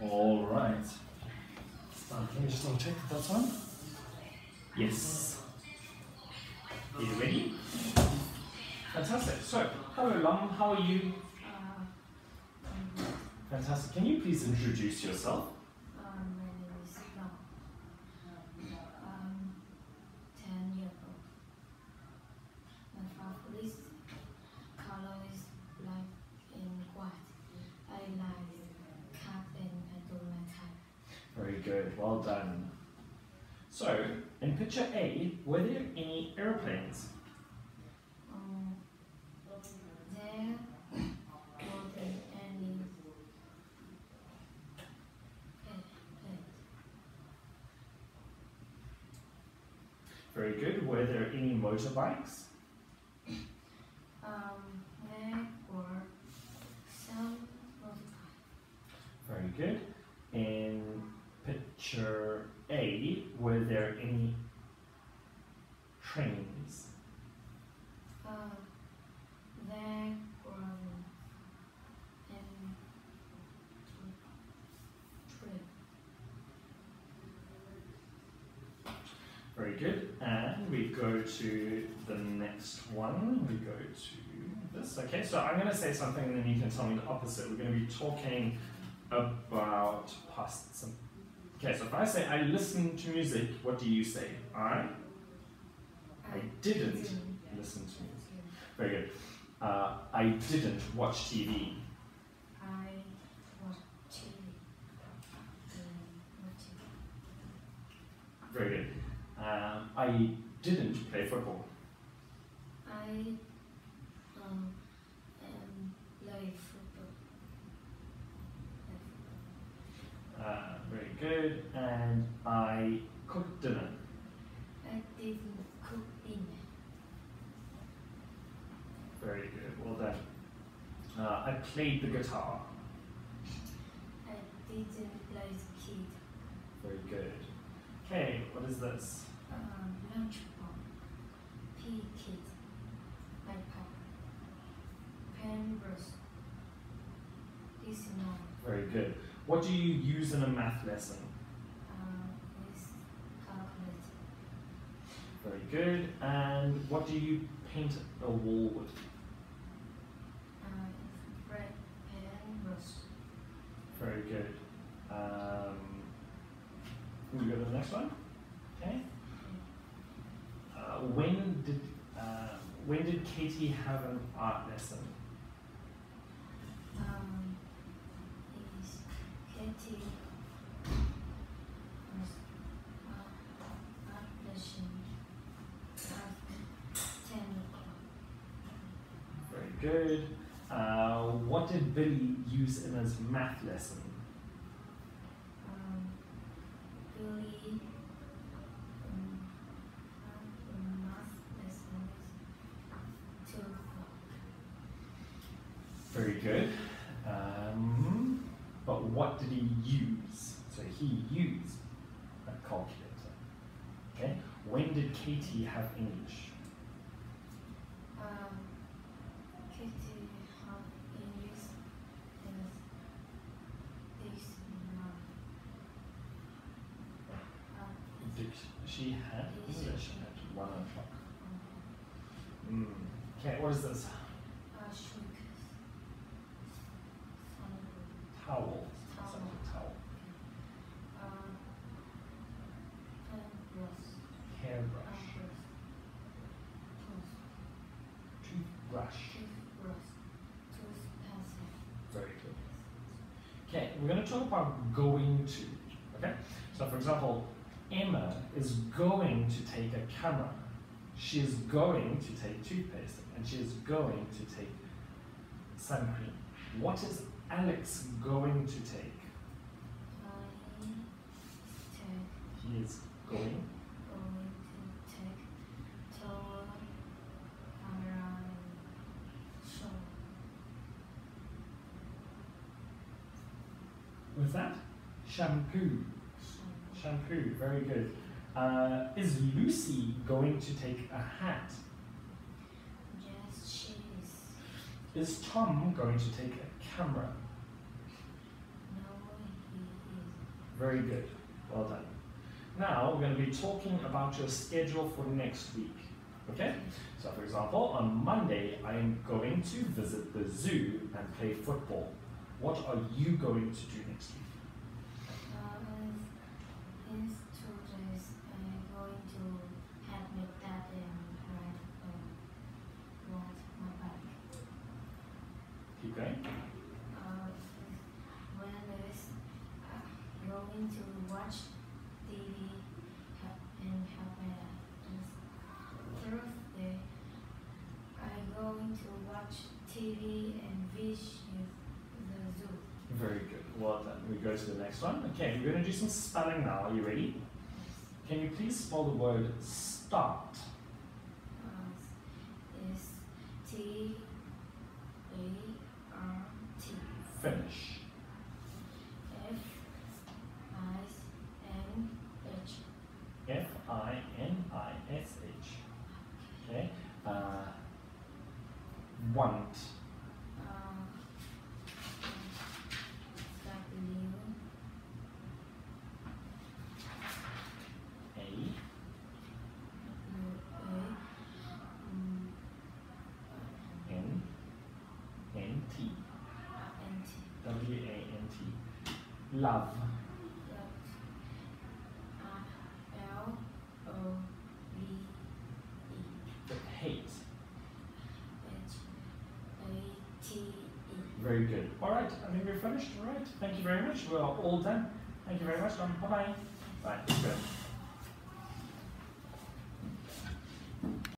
All right. So let me just double check that that's on. Yes. Are you ready? Fantastic. So, hello Long, how are you? Uh, Fantastic. Can you please introduce yourself? uh, my name is Long. I'm 10 years old. My favorite color is black and white. I like cat and I do my type. Good. Well done. So, in picture A, were there any airplanes? There wasn't any pet. Very good. Were there any motorbikes? Um, there were some motorbikes. Very good. In picture A, were there any trains? Uh, there were and trip. Very good. And we go to the next one. We go to this. Okay, so I'm going to say something and then you can tell me the opposite. We're going to be talking about past. Some... Okay, so if I say I listen to music, what do you say? I? I didn't listen to music. Very good. Uh, I didn't watch TV. I watch TV. Um, watch TV. Very good. Um, I didn't play football. I um, um, play football. Play football. Uh, very good. And I cooked dinner. I didn't cook dinner. Very good. Well done. Uh, I played the guitar. I didn't play the kid. Very good. Okay, what is this? Um, lunchbox. P kid. iPad. Pen brush. This. Very good. What do you use in a math lesson? Uh, is calculator. Very good. And what do you paint a wall with? Red pen brush. Very good. Um, we go to the next one. Okay. Uh, when did uh, when did Katie have an art lesson? Um, is Katie was uh, art lesson at ten o'clock. Very good. Uh, what did Billy use in his math lesson? Um, Billy um, math lesson two o'clock. Very good. Um, but what did he use? So he used a calculator. Okay. When did Katie have English? Um, Katie had English is this month. Uh, Did she had English at one o'clock? Mm. Okay. What is this? uh. Towel. Towel. Brush. Hairbrush. Toothbrush. Toothbrush. Toothbrush. Very good. Okay, we're going to talk about going to. Okay, so for example, Emma is going to take a camera. She is going to take toothpaste, and she is going to take sun cream. What is Alex going to take? He is going. going to take camera. With that, shampoo. Shampoo. Very good. Uh, is Lucy going to take a hat? Yes, she is. Is Tom going to take a camera? No, he is. Very good. Well done. Now we're going to be talking about your schedule for next week. Okay? So, for example, on Monday, I am going to visit the zoo and play football. What are you going to do next week? Uh, I'm going to help my dad and ride uh, ride my bike. Keep going. Uh, when is uh, going to watch TV and help my Thursday, I'm going to watch TV and the zoo. Very good. Well done. We go to the next one. Okay, we're going to do some spelling now. Are you ready? Can you please spell the word start? Uh, is T A R T Finish. F I N H F I N I S H. Okay. Uh, want. uh, W A. U A um, N. N T. N T W A N T. Love. L O V E Hate. H A T E. Very good. All right. I think we're finished. All right. Thank you very much. We're all done. Thank you very much. Bye bye. Bye.